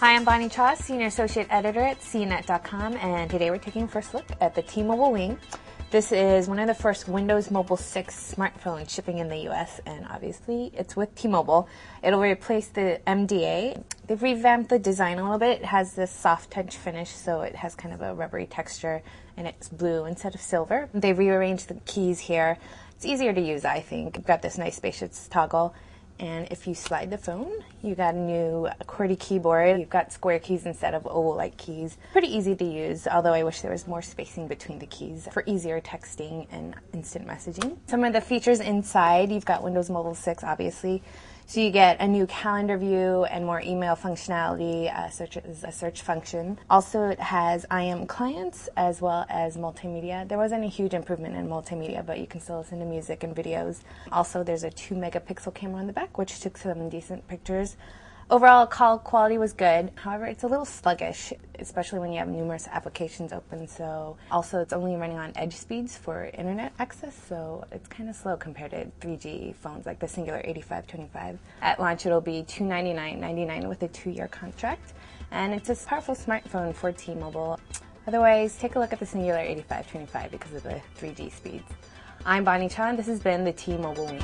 Hi, I'm Bonnie Cha, Senior Associate Editor at CNET.com, and today we're taking a first look at the T-Mobile Wing. This is one of the first Windows Mobile 6 smartphones shipping in the US, and obviously it's with T Mobile. It'll replace the MDA. They've revamped the design a little bit. It has this soft touch finish, so it has kind of a rubbery texture, and it's blue instead of silver. They rearranged the keys here. It's easier to use, I think. You've got this nice spacious toggle and if you slide the phone, you got a new QWERTY keyboard. You've got square keys instead of oval-like keys. Pretty easy to use, although I wish there was more spacing between the keys for easier texting and instant messaging. Some of the features inside, you've got Windows Mobile 6, obviously. So you get a new calendar view and more email functionality, uh, such as a search function. Also, it has IM clients as well as multimedia. There wasn't a huge improvement in multimedia, but you can still listen to music and videos. Also, there's a 2 megapixel camera on the back, which took some decent pictures. Overall, call quality was good. However, it's a little sluggish, especially when you have numerous applications open. So, also, it's only running on edge speeds for internet access, so it's kind of slow compared to 3G phones like the Cingular 8525. At launch, it'll be $299.99 with a two year contract, and it's a powerful smartphone for T Mobile. Otherwise, take a look at the Cingular 8525 because of the 3G speeds. I'm Bonnie Cha. This has been the T Mobile Wing.